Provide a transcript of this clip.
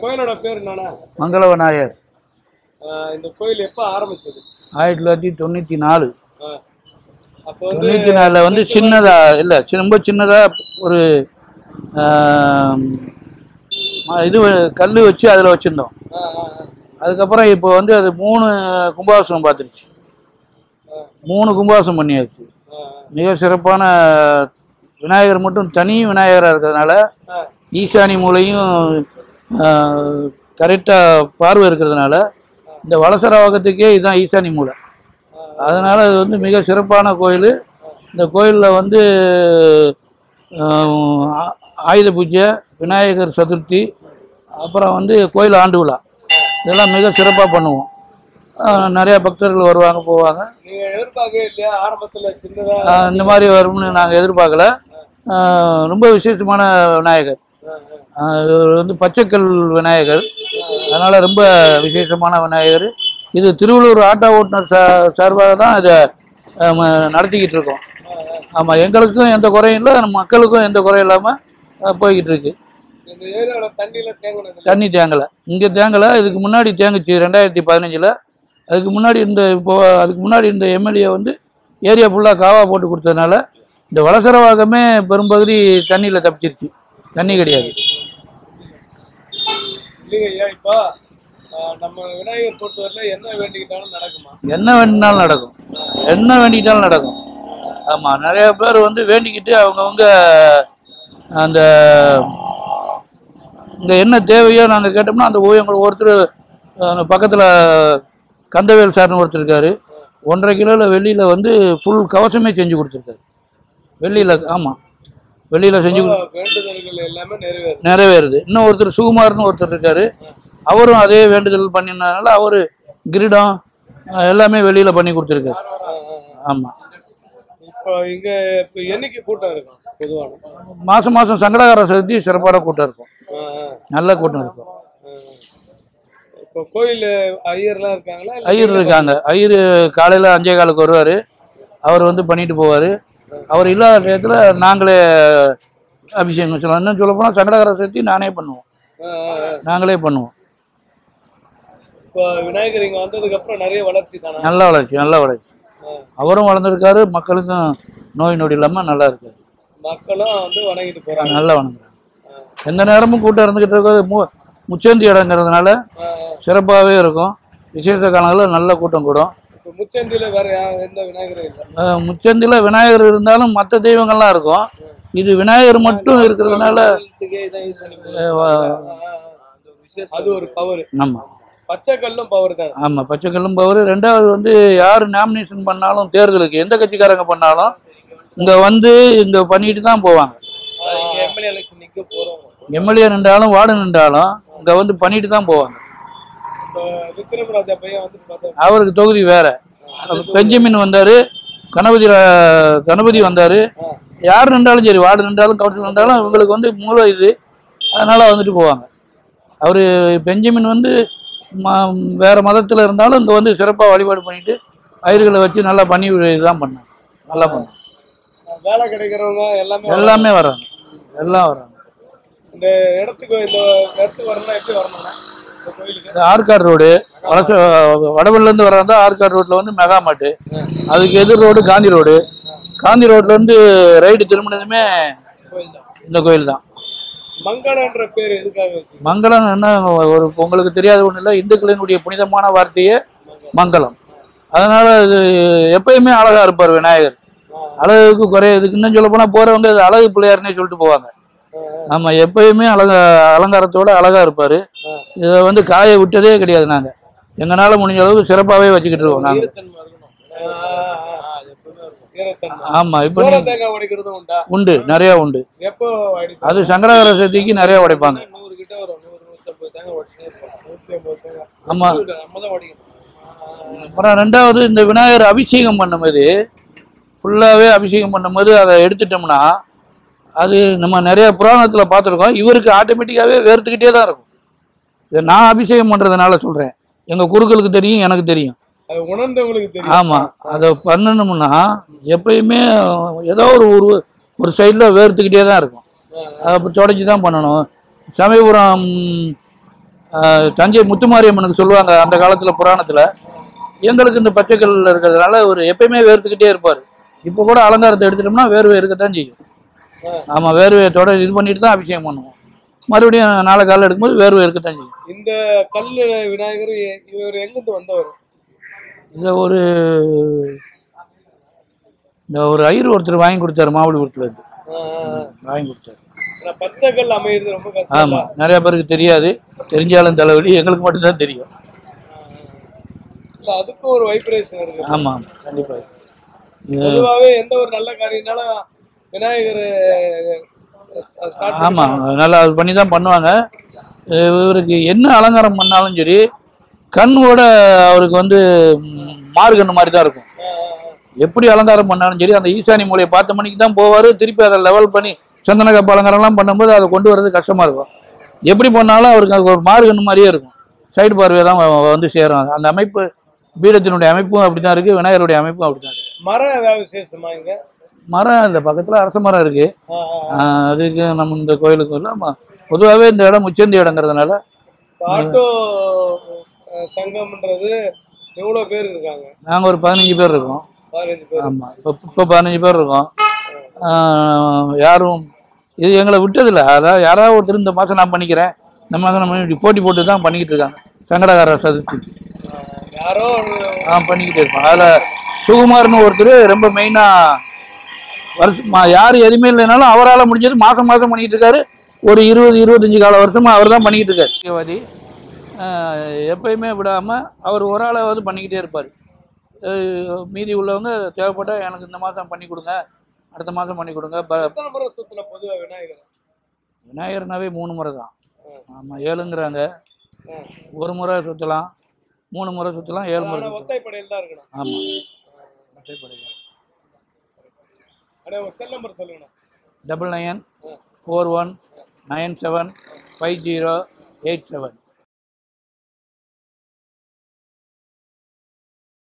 கோயிலோட பேர் என்னன்னா? மங்கள விநாயகர் இந்த கோயில் எப்போ ஆரம்பிச்சது? ஆயிரத்தி தொள்ளாயிரத்தி தொண்ணூற்றி நாலு. தொண்ணூற்றி நாலில் வந்து சின்னதாக இல்லை ரொம்ப சின்னதாக ஒரு இது கல் வச்சு அதில் வச்சுருந்தோம். அதுக்கப்புறம் இப்போ வந்து அது மூணு கும்பாபிஷேகம் பார்த்துருச்சு. மூணு கும்பாபிஷேகம் பண்ணியாச்சு. மிக சிறப்பான விநாயகர் மட்டும் தனி விநாயகராக இருக்கிறதுனால ஈசானி மூலையும் கரெக்டாக பார்வை இருக்கிறதுனால இந்த வலசரவாக்கத்துக்கே இதுதான் ஈசானி மூலை அதனால் அது வந்து மிக சிறப்பான கோயில். இந்த கோயிலில் வந்து ஆயுத பூஜை விநாயகர் சதுர்த்தி அப்புறம் வந்து கோயில் ஆண்டு விழா. இதெல்லாம் மிக சிறப்பாக பண்ணுவோம். நிறைய பக்தர்கள் வருவாங்க போவாங்க. இந்த மாதிரி வரும்னு நாங்கள் எதிர்பார்க்கல. ரொம்ப விசேஷமான விநாயகர். இது வந்து பச்சைக்கல் விநாயகர். அதனால் ரொம்ப விசேஷமான விநாயகர். இது திருவள்ளூர் ஆட்டோ ஓட்டுநர் சா சார்பாக தான் இதை நடத்திக்கிட்டு இருக்கோம். ஆமாம் எங்களுக்கும் எந்த குறையும் இல்லை மக்களுக்கும் எந்த குறையும் இல்லாமல் போய்கிட்டு இருக்கு தண்ணி தேங்கலை. இங்கே தேங்கலை இதுக்கு முன்னாடி தேங்குச்சு ரெண்டாயிரத்தி பதினஞ்சில். அதுக்கு முன்னாடி இந்த இப்போ அதுக்கு முன்னாடி இந்த எம்எல்ஏ வந்து ஏரியா ஃபுல்லாக காவா போட்டு கொடுத்ததுனால இந்த வலசரவாகமே பெரும்பகுதி தண்ணியில் தப்பிச்சிருச்சு. தண்ணி கிடையாது. இல்லைங்க ஐயா இப்போ ஆஹ் நம்ம விநாயகர் பொறுத்தவரையில என்ன வேண்டிக்கிட்டாலும் நடக்குமா? என்ன வேண்டினாலும் நடக்கும். என்ன வேண்டிக்கிட்டாலும் நடக்கும். ஆமாம் நிறைய பேர் வந்து வேண்டிக்கிட்டு அவங்கவுங்க அந்த இங்கே என்ன தேவையோ நாங்கள் கேட்டோம்னா அந்த ஓவியங்கள் ஒருத்தர் பக்கத்தில் கந்தவேல் சார்னு ஒருத்தர் இருக்காரு. ஒன்றரை கிலோவில் வெள்ளியில் வந்து ஃபுல் கவசமே செஞ்சு கொடுத்துருக்காரு. வெள்ளியில் ஆமாம் வெள்ளியில் செஞ்சு நிறைவேறுது. இன்னும் ஒருத்தர் சுகுமார்னு ஒருத்தர் இருக்காரு. அவரும் அதே வேண்டுதல் பண்ணினதுனால அவர் கிரீடம் எல்லாமே வெளியில் பண்ணி கொடுத்துருக்காரு. ஆமாம் இப்போ இங்க இப்போ என்னைக்கு கூட்டம் இருக்கும் மாதம் மாதம் சங்கடகார சதுர்த்தி சிறப்பான கூட்டம் இருக்கும். நல்ல கூட்டம் இருக்கும். இப்போ கோயில் ஐயர்லாம் இருக்காங்களா ஐயர் இருக்காங்க. ஐயர் காலையில் அஞ்சே காலுக்கு வருவார். அவர் வந்து பண்ணிட்டு போவார். அவர் இல்லாத டயத்தில் நாங்களே அபிஷேகம் சொல்லலாம் இன்னும் சொல்ல போனால் சங்கடகார சதுர்த்தி நானே பண்ணுவோம். நாங்களே பண்ணுவோம். இப்போ விநாயகர் இங்க வந்ததுக்கு அப்புறம் நிறைய வளர்ச்சி தானே? நல்ல வளர்ச்சி நல்ல வளர்ச்சி. அவரும் வளர்ந்துருக்காரு மக்களுக்கும் நோய் நொடி இல்லாமல் நல்லா இருக்காரு. மக்களும் வந்து வணங்கிட்டு போறாங்க. நல்லா வணங்குறாங்க. எந்த நேரமும் கூட்டம் இருந்துகிட்டு இருக்கிறது மு முச்சந்தி இடங்கிறதுனால. சிறப்பாகவே இருக்கும். விசேஷ காலங்களில் நல்ல கூட்டம் கூடும். முச்சந்தியில வேற எந்த விநாயகரும் இல்லை? முச்சந்தியில் விநாயகர் இருந்தாலும் மற்ற தெய்வங்கள்லாம் இருக்கும். இது விநாயகர் மட்டும் இருக்கிறதுனால அது ஒரு பவர் ஆமாம் பச்சை கல்லும் பவர் தான். பச்சைக்கல்லும் பவர் ரெண்டாவது வந்து யார் நாமினேஷன் பண்ணாலும் தேர்தலுக்கு எந்த கட்சிக்காரங்க பண்ணாலும் இங்கே வந்து இங்கே பண்ணிட்டு தான் போவாங்க. இங்க எம்எல்ஏ எலெக்ஷன் நிக்க போறோம். எம்எல்ஏ நின்றாலும் வார்டு நின்றாலும் இங்கே வந்து பண்ணிட்டு தான் போவாங்க. அவருக்கு தொகுதி வேற. பெஞ்சமின் வந்தார். கணபதி கணபதி வந்தார். யார் நின்றாலும் சரி வார்டு நின்றாலும் கவுன்சில் நின்றாலும் இவங்களுக்கு வந்து மூல இது. அதனால் வந்துட்டு போவாங்க. அவர் பெஞ்சமின் வந்து ம வேறு மதத்தில் இருந்தாலும் இங்கே வந்து சிறப்பாக வழிபாடு பண்ணிட்டு பயிர்களை வச்சு நல்லா பண்ணி இதுதான் பண்ணாங்க. நல்லா பண்ணாங்க. வேலை கிடைக்கிறவங்க எல்லாமே எல்லாமே வர்றாங்க. எல்லாம் வர்றாங்க. இந்த இடத்துக்கு இந்த இடத்துக்கு வரணும்னா எப்படி வரணும்னா ஆற்காடு ரோடு. வலச வடவள்ளிலேருந்து வர்றதா ஆற்காடு ரோட்டில் வந்து மெகா மாட்டு. அதுக்கு எதிர் ரோடு காந்தி ரோடு. காந்தி ரோட்லேருந்து ரைடு திரும்பினதுமே இந்த கோயில் தான். மங்களன்ற பேர் எதுக்காக மங்களம் என்ன ஒரு உங்களுக்கு தெரியாத ஒன்றும் இல்லை இந்துக்களினுடைய புனிதமான வார்த்தையே மங்களம். அதனால் இது எப்பயுமே அழகாக இருப்பார் விநாயகர். அழகுக்கு குறைய இதுக்கு இன்னும் சொல்ல போனால் போகிறவங்க இது அழகு பிள்ளையாருன்னே சொல்லிட்டு போவாங்க. ஆமாம் எப்பயுமே அழக அலங்காரத்தோட அழகாக இருப்பார். இதை வந்து காய விட்டதே கிடையாது நாங்கள் எங்களால் முடிஞ்ச அளவுக்கு சிறப்பாகவே வச்சுக்கிட்டு இருக்கோம் நாங்கள் ஆமாம் இப்போ உண்டா? நிறையா உண்டு. அது சங்கராகர சதுர்த்திக்கு நிறையா உடைப்பாங்க. ஆமாம் அப்புறம் ரெண்டாவது இந்த விநாயகர் அபிஷேகம் பண்ணும்போது ஃபுல்லாகவே அபிஷேகம் பண்ணும்போது அதை எடுத்துட்டோம்னா அது நம்ம நிறைய புராணத்தில் பார்த்துருக்கோம். இவருக்கு ஆட்டோமேட்டிக்காகவே வேர்த்துக்கிட்டே தான் இருக்கும். இதை நான் அபிஷேகம் பண்ணுறதுனால சொல்கிறேன் எங்கள் குருக்களுக்கு தெரியும் எனக்கு தெரியும். அது உணர்ந்தவங்களுக்கு தெரியும். ஆமாம் அதை பண்ணணும்னா எப்பயுமே ஏதோ ஒரு ஒரு ஒரு சைடில் வேர்த்துக்கிட்டே தான் இருக்கும். அதை அப்போ தொடச்சி தான் பண்ணணும். சமயபுரம் தஞ்சை முத்துமாரியம்மனுக்கு சொல்லுவாங்க அந்த காலத்தில் புராணத்தில். எங்களுக்கு இந்த பச்சைக்கல் இருக்கிறதுனால ஒரு எப்பயுமே வேர்த்துக்கிட்டே இருப்பார். இப்போ கூட அலங்காரத்தை எடுத்துட்டோம்னா வேர்வை இருக்கத்தான் செய்யும். ஆ. ஆமாம் வேர்வையை தொடர் இது பண்ணிட்டு தான் அபிஷேகம் பண்ணுவோம். மறுபடியும் நாளை காலையில் எடுக்கும்போது வேர்வை இருக்கத்தான் செய்யும். இந்த கல்லு விநாயகர் இவர் எங்கிருந்து வந்தவர்? இதை ஒரு இந்த ஒரு ஐயர் ஒருத்தர் வாங்கி கொடுத்தாரு மாவட்டத்தில் இருந்து வாங்கி கொடுத்தாரு. கல் அமையிறது ரொம்ப கஷ்டம் ஆமாம் நிறைய பேருக்கு தெரியாது. தெரிஞ்சாலும் தலைவலி எங்களுக்கு மட்டும்தான் தெரியும். இல்ல அதுக்கும் ஒரு வைப்ரேஷன் இருக்கு. ஆமாம் கண்டிப்பாக இது பொதுவாகவே எந்த ஒரு நல்ல காரியம்னாலும் விநாயகர் ஆமாம் நல்லா அது பண்ணி தான் பண்ணுவாங்க. இவருக்கு என்ன அலங்காரம் பண்ணாலும் சரி கண்ணோட அவருக்கு வந்து மார்கண்ணு மாதிரி தான் இருக்கும். எப்படி அலங்காரம் பண்ணாலும் சரி அந்த ஈசானி மூலையை பார்த்த மணிக்கு தான் போவார் திருப்பி அதை லெவல் பண்ணி சந்தனகப்பு அலங்காரம்லாம் பண்ணும்போது அதை கொண்டு வர்றது கஷ்டமாக இருக்கும். எப்படி பண்ணாலும் அவருக்கு அது ஒரு மார்கண்ணு மாதிரியே இருக்கும். சைடு பார்வையை தான் வந்து சேரும். அந்த அமைப்பு பீடத்தினுடைய அமைப்பும் அப்படி தான் இருக்குது விநாயகருடைய அமைப்பும் அப்படி தான் இருக்குது மரம் ஏதாவது விசேஷமா இங்கே? மரம் இந்த பக்கத்தில் அரச மரம் இருக்குது அதுக்கு நம்ம இந்த கோயிலுக்கு எல்லாம் பொதுவாகவே இந்த இடம் உச்சந்தி இடங்கிறதுனால சங்கம்ன்றது எவ்வளவு பேர் இருக்காங்க? நாங்கள் ஒரு பதினஞ்சு பேர் இருக்கோம். ஆமாம் இப்போ இப்போ பதினஞ்சு பேர் இருக்கோம். யாரும் இது எங்களை விட்டதில்லை. அதாவது யாராவது ஒருத்தர் இந்த மாதம் நான் பண்ணிக்கிறேன். இந்த மாதம் நம்ம இப்படி போட்டி போட்டு தான் பண்ணிக்கிட்டு இருக்காங்க. சங்கடகார சதுர்த்தி. ஆஹ், யாரோ ஆ பண்ணிக்கிட்டே இருக்கோம் அதில் சுகுமார்னு ஒருத்தர் ரொம்ப மெயினாக வருஷம் யார் எதுவுமே இல்லைனாலும் அவரால் முடிஞ்சது மாதம் மாதம் பண்ணிக்கிட்டு இருக்காரு. ஒரு இருபது இருபத்தஞ்சி கால வருஷமா அவர் தான் பண்ணிக்கிட்டு இருக்காரு. ஆஹ் எப்பயுமே விடாமல் அவர் ஒரு ஆளாவது பண்ணிக்கிட்டே இருப்பார். மீதி உள்ளவங்க தேவைப்பட்டால் எனக்கு இந்த மாதம் பண்ணி கொடுங்க அடுத்த மாதம் பண்ணி கொடுங்க. ப எத்தனை முறை சுத்தின பொதுவா விநாயகர்? விநாயகர்னாவே மூணு முறை தான். ஆமாம் ஏழுங்கிறாங்க. ஒரு முறை சுற்றலாம் மூணு முறை சுற்றலாம் ஏழு முறை சுற்றலாம் ஒத்தைப்படையில் double nine four one nine seven five zero eight seven